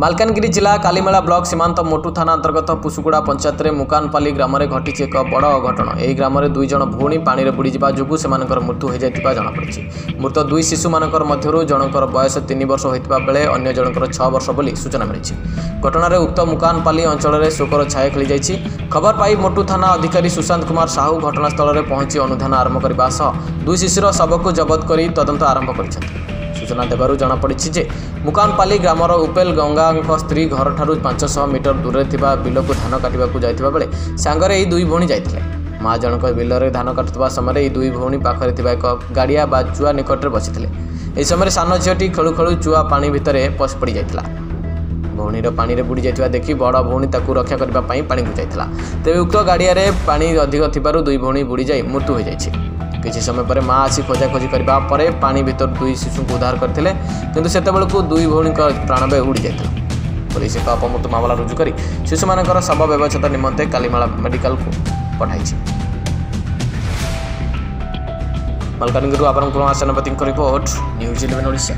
ମାଲକାନଗିରି ଜିଲ୍ଲା କାଲିମେଳା ବ୍ଲକ ସୀମାନ୍ତ ମୋଟୁ ଥାନା ଅନ୍ତର୍ଗତ ପୁସୁଗୁଡ଼ା ପଞ୍ଚାୟତରେ ମୁକାନପାଲି ଗ୍ରାମରେ ଘଟିଛି ଏକ ବଡ଼ ଅଘଟଣ ଏହି ଗ୍ରାମରେ ଦୁଇ ଜଣ ଭଉଣୀ ପାଣିରେ ବୁଡ଼ିଯିବା ଯୋଗୁଁ ସେମାନଙ୍କର ମୃତ୍ୟୁ ହୋଇଯାଇଥିବା ଜଣାପଡ଼ିଛି। ମୃତ ଦୁଇ ଶିଶୁମାନଙ୍କର ମଧ୍ୟରୁ ଜଣଙ୍କର ବୟସ ତିନି ବର୍ଷ ହୋଇଥିବା ବେଳେ ଅନ୍ୟ ଜଣଙ୍କର ଛଅ ବର୍ଷ ବୋଲି ସୂଚନା ମିଳିଛି। ଘଟଣାରେ ଉକ୍ତ ମୁକାନପାଲି ଅଞ୍ଚଳରେ ଶୋକର ଛାୟା ଖେଳିଯାଇଛି। ଖବର ପାଇ ମୋଟୁ ଥାନା ଅଧିକାରୀ ସୁଶାନ୍ତ କୁମାର ସାହୁ ଘଟଣାସ୍ଥଳରେ ପହଞ୍ଚି ଅନୁଧ୍ୟାନ ଆରମ୍ଭ କରିବା ସହ ଦୁଇ ଶିଶୁର ଶବକୁ ଜବତ କରି ତଦନ୍ତ ଆରମ୍ଭ କରିଛନ୍ତି। ସୂଚନା ଦେବାରୁ ଜଣାପଡ଼ିଛି ଯେ ମୁକାନପାଲି ଗ୍ରାମର ଉପେଲ ଗଙ୍ଗାଙ୍କ ସ୍ତ୍ରୀ ଘରଠାରୁ ପାଞ୍ଚଶହ ମିଟର ଦୂରରେ ଥିବା ବିଲକୁ ଧାନ କାଟିବାକୁ ଯାଇଥିବା ବେଳେ ସାଙ୍ଗରେ ଏହି ଦୁଇ ଭଉଣୀ ଯାଇଥିଲେ। ମା ଜଣଙ୍କ ବିଲରେ ଧାନ କାଟୁଥିବା ସମୟରେ ଏହି ଦୁଇ ଭଉଣୀ ପାଖରେ ଥିବା ଏକ ଗାଡ଼ିଆ ବା ଚୁଆ ନିକଟରେ ବସିଥିଲେ। ଏହି ସମୟରେ ସାନ ଝିଅଟି ଖେଳୁ ଖେଳୁ ଚୁଆ ପାଣି ଭିତରେ ପଶି ପଡ଼ିଯାଇଥିଲା ଭଉଣୀର ପାଣିରେ ବୁଡ଼ି ଯାଇଥିବା ଦେଖି ବଡ଼ ଭଉଣୀ ତାକୁ ରକ୍ଷା କରିବା ପାଇଁ ପାଣିକୁ ଯାଇଥିଲା। ତେବେ ଉକ୍ତ ଗାଡ଼ିଆରେ ପାଣି ଅଧିକ ଥିବାରୁ ଦୁଇ ଭଉଣୀ ବୁଡ଼ିଯାଇ ମୃତ୍ୟୁ ହୋଇଯାଇଛି। କିଛି ସମୟ ପରେ ମା ଆସି ଖୋଜାଖୋଜି କରିବା ପରେ ପାଣି ଭିତରୁ ଦୁଇ ଶିଶୁଙ୍କୁ ଉଦ୍ଧାର କରିଥିଲେ। କିନ୍ତୁ ସେତେବେଳକୁ ଦୁଇ ଭଉଣୀଙ୍କ ପ୍ରାଣବାୟୁ ଉଡ଼ି ଯାଇଥିଲା। ପୋଲିସ ଏକ ଅପମୃତ୍ୟୁ ମାମଲା ରୁଜୁ କରି ଶିଶୁମାନଙ୍କର ଶବ ବ୍ୟବଚ୍ଛେଦ ନିମନ୍ତେ କାଲିମାଳା ମେଡିକାଲକୁ ପଠାଇଛି। ମାଲକାନଗିରିରୁ ଆପଣଙ୍କ ସେନାପତିଙ୍କ ରିପୋର୍ଟ ନ୍ୟୁଜ୍ ଇଲେଭେନ୍ ଓଡ଼ିଶା।